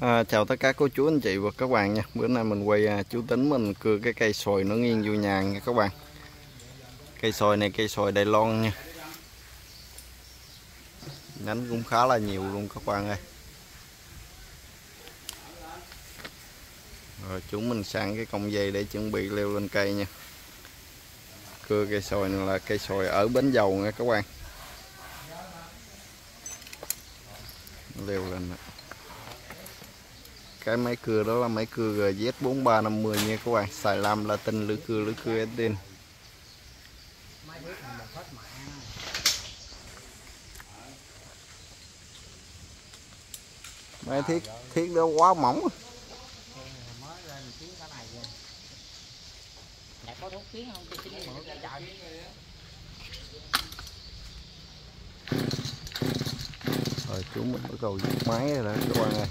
À, chào tất cả cô chú anh chị và các bạn nha. Bữa nay mình quay à, chú tính mình cưa cái cây sồi nó nghiêng vô nhà nha các bạn. Cây sồi này cây sồi Đài Loan nha. Nhánh cũng khá là nhiều luôn các bạn ơi. Rồi chúng mình sang cái cọng dây để chuẩn bị leo lên cây nha. Cưa cây sồi này là cây sồi ở bến dầu nha các bạn. Leo lên nè cái máy cưa đó là máy cưa GZ4350 nha các bạn. Xài là tinh lưỡi cưa lưỡi cưa Edin máy thiết thiết đó quá mỏng. Có thuốc kiến không tôi xin mượn cái trời rồi chúng mình bắt đầu giật máy rồi đó, các bạn ơi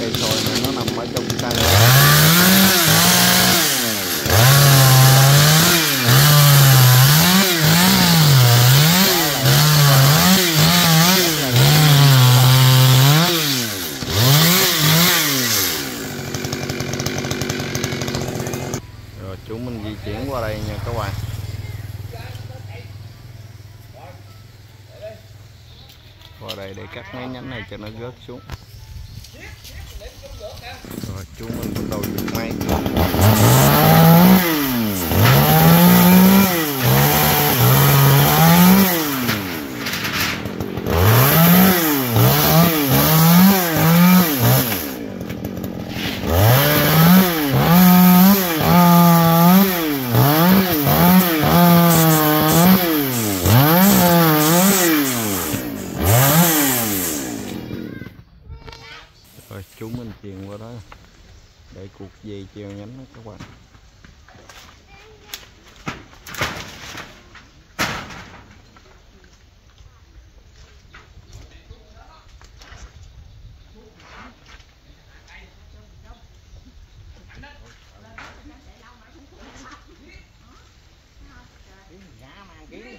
cây sồi này nó nằm ở trong căn rồi chúng mình di chuyển qua đây nha các bạn qua ngay nhẫn này cho nó rớt xuống rồi chúng mình bắt đầu giật máy rồi chúng mình chuyền qua đó để cuộc dây treo nhánh đó các bạn giá mang kiến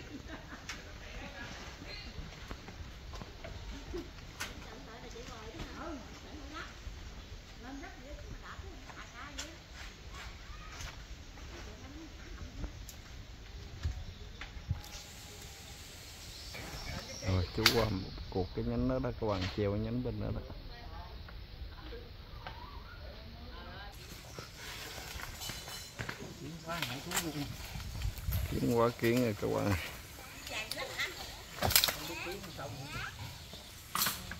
rồi chú qua một cuộc cái nhánh đó đó các bạn treo cái nhánh bên đó đó. Kiến quá kiến quá kiến rồi các bạn.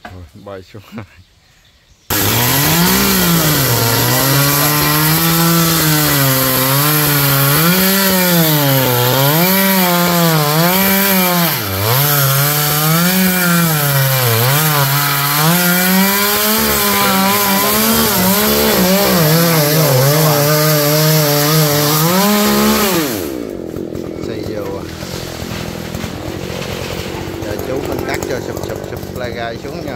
Rồi, bay xuống xây vô à. giờ chú mình cắt cho sụp sụp sụp lai gai xuống nha.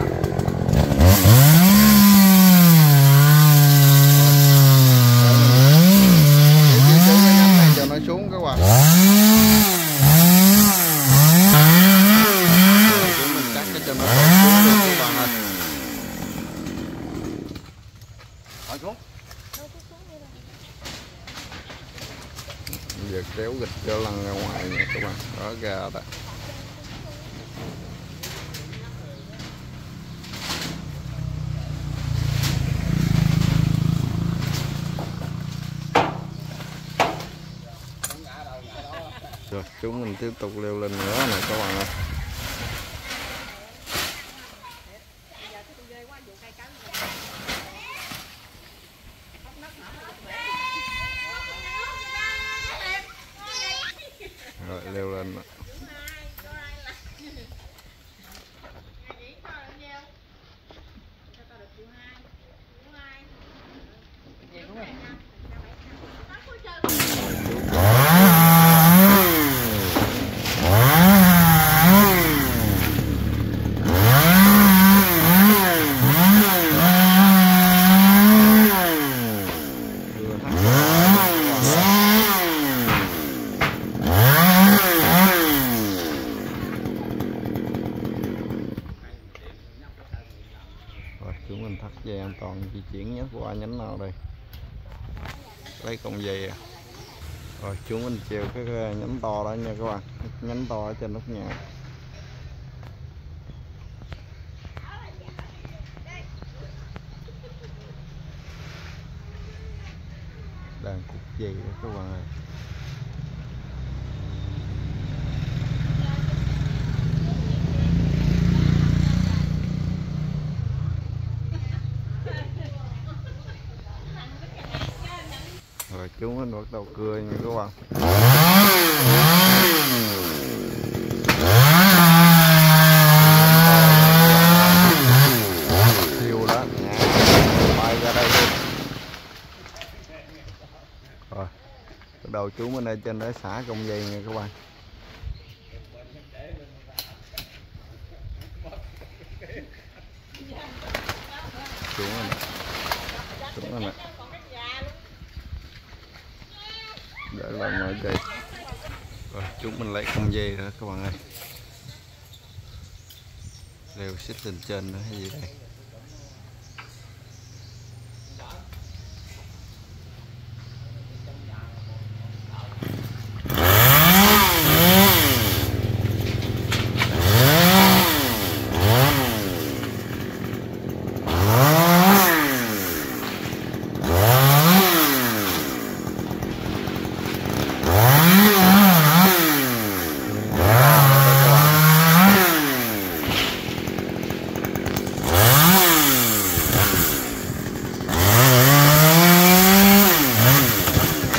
rồi chúng mình tiếp tục leo lên nữa này các bạn ơi leo lên nè. Vậy đúng rồi. Đưa thẳng rồi chúng mình thắt dây an toàn di chuyển nhé qua nhánh nào đây lấy con dây à rồi chúng mình chiều cái nhánh to đó nha các bạn. Nhánh to ở trên nóc nhà. Đang cục gì đó các bạn ơi rồi chúng mình bắt đầu cười nha các bạn. Siêu đó bay ra đây luôn. Rồi, bắt đầu chú mình ở trên đó xả công dây nha, các bạn. Xuống rồi nè. Xuống rồi nè. Để mọi người, rồi chúng mình lấy con dây nữa các bạn ơi. Leo xích lên trên nữa hay gì đây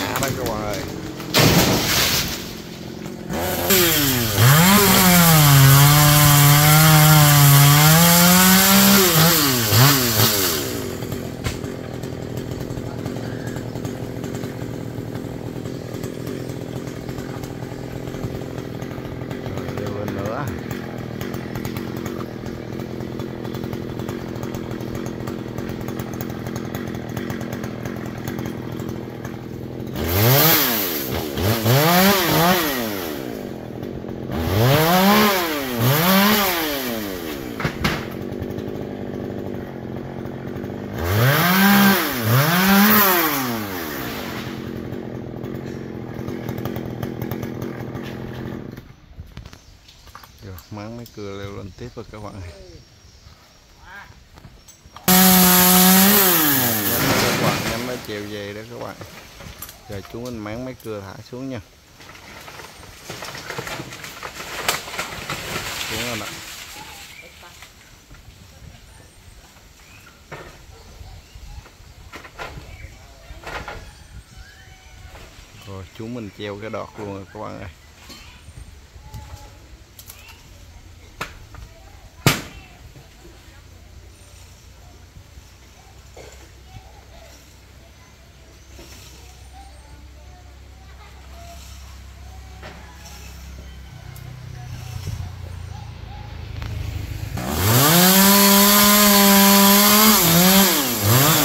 Ngã đó các bạn ơi Rồi, leo lên nữa rồi, máng mấy cưa leo lên tiếp rồi các bạn ơi. Các bạn, nhắm nó treo dây đó các bạn. Giờ chúng mình máng mấy cưa thả xuống nha. Xuống rồi nè. Rồi chúng mình treo cái đọt luôn rồi các bạn ơi.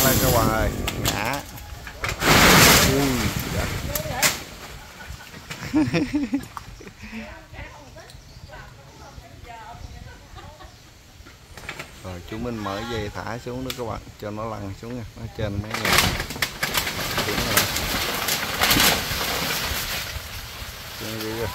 đây các bạn ơi ngã ui đất. rồi chúng mình mở dây thả xuống nữa các bạn, cho nó lăn xuống nha, ở trên mấy người xuống rồi xuống rồi.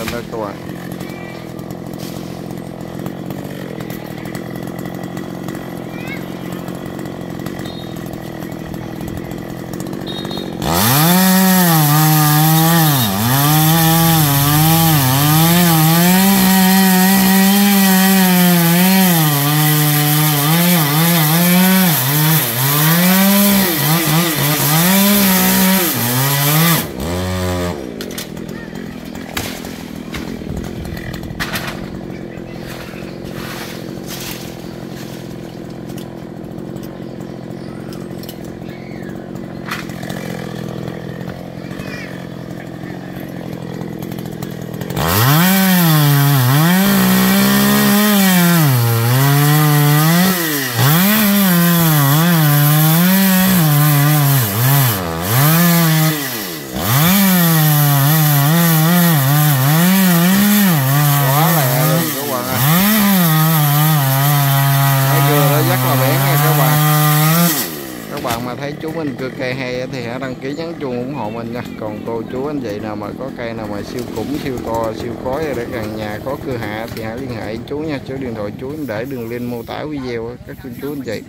Đứt khúc nữa đó các bạn quá lẹ luôn các bạn ơi thấy cưa nó rất là bén nha các bạn các bạn mà thấy chú mình cưa cây hay á thì hãy đăng ký nhấn chuông ủng hộ mình nha, còn cô chú anh chị nào mà có cây nào mà siêu khủng, siêu to, siêu khói để gần nhà có cưa hạ thì hãy liên hệ chú nha, số điện thoại chú để đường link mô tả video các cô chú anh chị.